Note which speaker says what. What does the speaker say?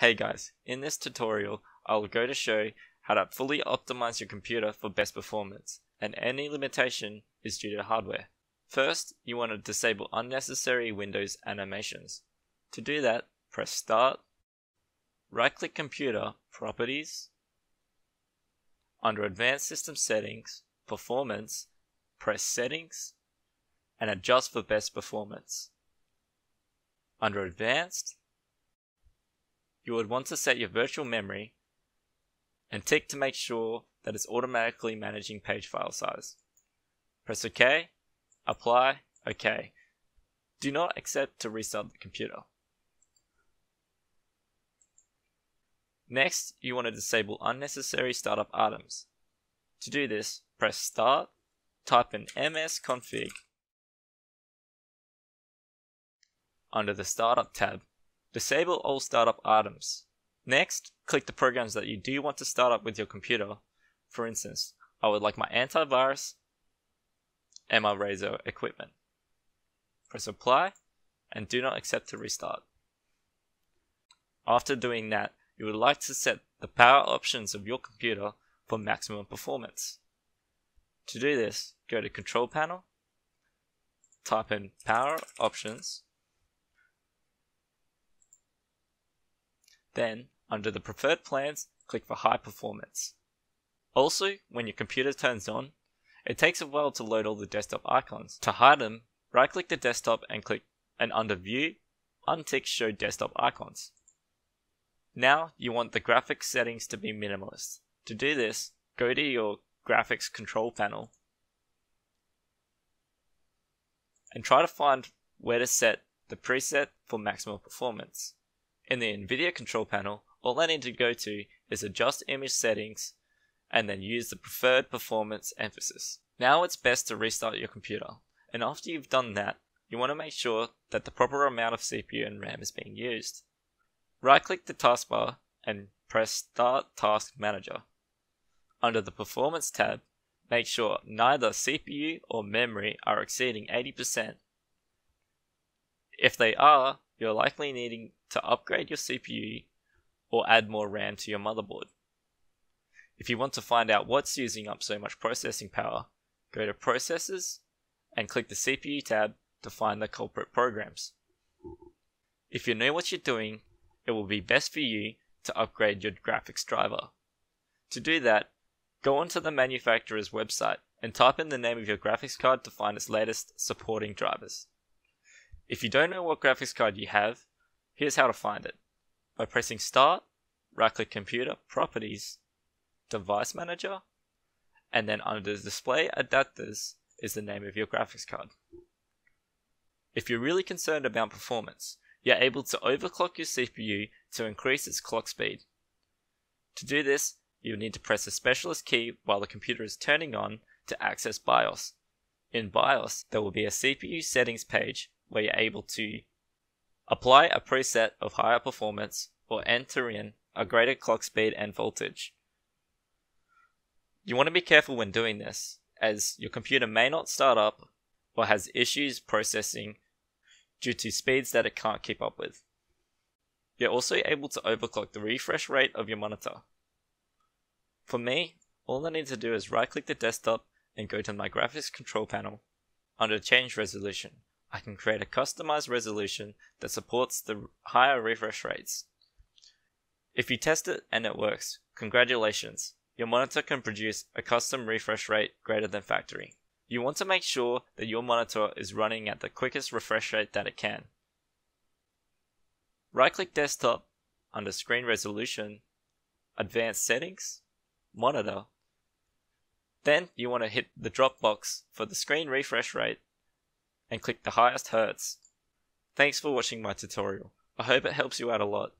Speaker 1: Hey guys, in this tutorial I will go to show how to fully optimize your computer for best performance, and any limitation is due to hardware. First, you want to disable unnecessary Windows animations. To do that, press Start, right click Computer, Properties, under Advanced System Settings, Performance, press Settings, and adjust for best performance. Under Advanced, you would want to set your virtual memory and tick to make sure that it's automatically managing page file size. Press OK, apply, OK. Do not accept to restart the computer. Next, you want to disable unnecessary startup items. To do this, press Start, type in msconfig. Under the Startup tab, Disable all startup items. Next, click the programs that you do want to start up with your computer. For instance, I would like my antivirus and my Razer equipment. Press apply and do not accept to restart. After doing that, you would like to set the power options of your computer for maximum performance. To do this, go to control panel, type in power options, Then, under the preferred plans, click for high performance. Also, when your computer turns on, it takes a while to load all the desktop icons. To hide them, right click the desktop and click and under view, untick show desktop icons. Now you want the graphics settings to be minimalist. To do this, go to your graphics control panel and try to find where to set the preset for maximum performance. In the NVIDIA control panel, all I need to go to is adjust image settings and then use the preferred performance emphasis. Now it's best to restart your computer, and after you've done that, you want to make sure that the proper amount of CPU and RAM is being used. Right click the taskbar and press Start Task Manager. Under the Performance tab, make sure neither CPU or memory are exceeding 80%. If they are, you're likely needing to upgrade your CPU or add more RAM to your motherboard. If you want to find out what's using up so much processing power, go to Processes and click the CPU tab to find the culprit programs. If you know what you're doing, it will be best for you to upgrade your graphics driver. To do that, go onto the manufacturer's website and type in the name of your graphics card to find its latest supporting drivers. If you don't know what graphics card you have, here's how to find it. By pressing Start, right click Computer, Properties, Device Manager, and then under Display Adapters is the name of your graphics card. If you're really concerned about performance, you're able to overclock your CPU to increase its clock speed. To do this, you need to press the specialist key while the computer is turning on to access BIOS. In BIOS, there will be a CPU settings page where you're able to apply a preset of higher performance or enter in a greater clock speed and voltage. You want to be careful when doing this, as your computer may not start up or has issues processing due to speeds that it can't keep up with. You're also able to overclock the refresh rate of your monitor. For me, all I need to do is right click the desktop and go to my graphics control panel under change resolution. I can create a customized resolution that supports the higher refresh rates. If you test it and it works, congratulations, your monitor can produce a custom refresh rate greater than factory. You want to make sure that your monitor is running at the quickest refresh rate that it can. Right click desktop under screen resolution, advanced settings, monitor. Then you want to hit the drop box for the screen refresh rate and click the highest hertz. Thanks for watching my tutorial. I hope it helps you out a lot.